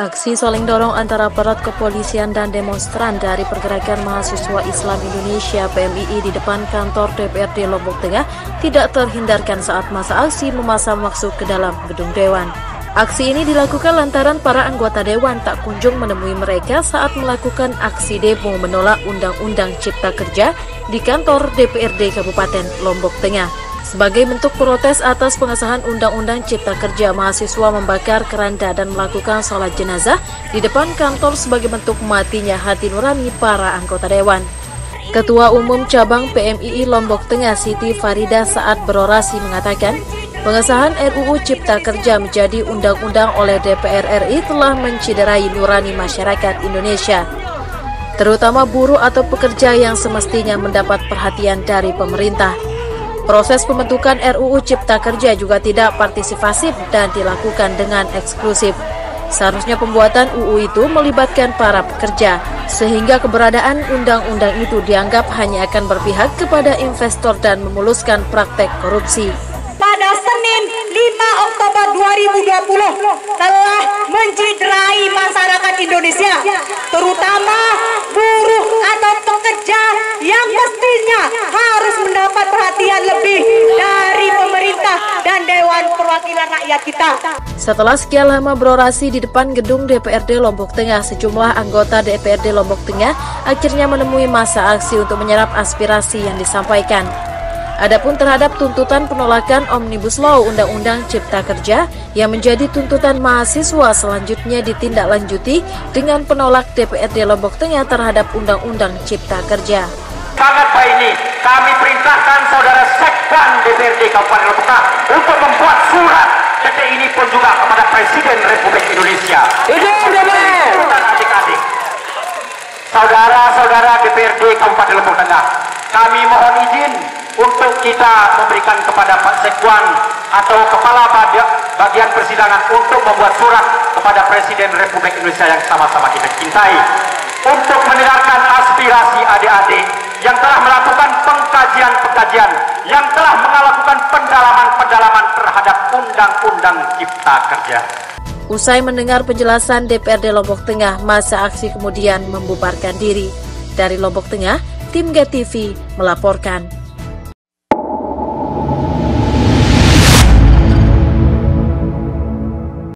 Aksi saling dorong antara aparat kepolisian dan demonstran dari Pergerakan Mahasiswa Islam Indonesia PMII di depan kantor DPRD Lombok Tengah tidak terhindarkan saat masa aksi memasang masuk ke dalam gedung dewan. Aksi ini dilakukan lantaran para anggota dewan tak kunjung menemui mereka saat melakukan aksi demo menolak Undang-Undang Cipta Kerja di kantor DPRD Kabupaten Lombok Tengah. Sebagai bentuk protes atas pengesahan Undang-Undang Cipta Kerja, mahasiswa membakar keranda dan melakukan sholat jenazah di depan kantor sebagai bentuk matinya hati nurani para anggota dewan. Ketua Umum Cabang PMII Lombok Tengah Siti Farida saat berorasi mengatakan, pengesahan RUU Cipta Kerja menjadi undang-undang oleh DPR RI telah menciderai nurani masyarakat Indonesia, terutama buruh atau pekerja yang semestinya mendapat perhatian dari pemerintah. Proses pembentukan RUU Cipta Kerja juga tidak partisipasif dan dilakukan dengan eksklusif. Seharusnya pembuatan UU itu melibatkan para pekerja, sehingga keberadaan undang-undang itu dianggap hanya akan berpihak kepada investor dan memuluskan praktek korupsi. Pada Senin 5 Oktober 2020 telah menciderai masyarakat Indonesia, terutama perhatian lebih dari pemerintah dan Dewan Perwakilan Rakyat kita. Setelah sekian lama berorasi di depan gedung DPRD Lombok Tengah, sejumlah anggota DPRD Lombok Tengah akhirnya menemui masa aksi untuk menyerap aspirasi yang disampaikan. Adapun terhadap tuntutan penolakan Omnibus Law Undang-Undang Cipta Kerja yang menjadi tuntutan mahasiswa selanjutnya ditindaklanjuti dengan penolak DPRD Lombok Tengah terhadap Undang-Undang Cipta Kerja. Sangat baik ini kami perintahkan saudara Sekdan DPRD Kabupaten Lombok untuk membuat surat detik ini pun juga kepada Presiden Republik Indonesia. Izin adik-adik. Saudara-saudara DPRD Kabupaten Lombok Tengah, kami mohon izin untuk kita memberikan kepada Pak Sekwan atau Kepala Bagian Persidangan untuk membuat surat kepada Presiden Republik Indonesia yang sama-sama kita cintai untuk mendengarkan aspirasi adik-adik yang telah melakukan pengkajian-pengkajian yang telah melakukan pendalaman-pendalaman terhadap Undang-Undang Cipta Kerja. Usai mendengar penjelasan DPRD Lombok Tengah, masa aksi kemudian membubarkan diri. Dari Lombok Tengah, tim GTV melaporkan.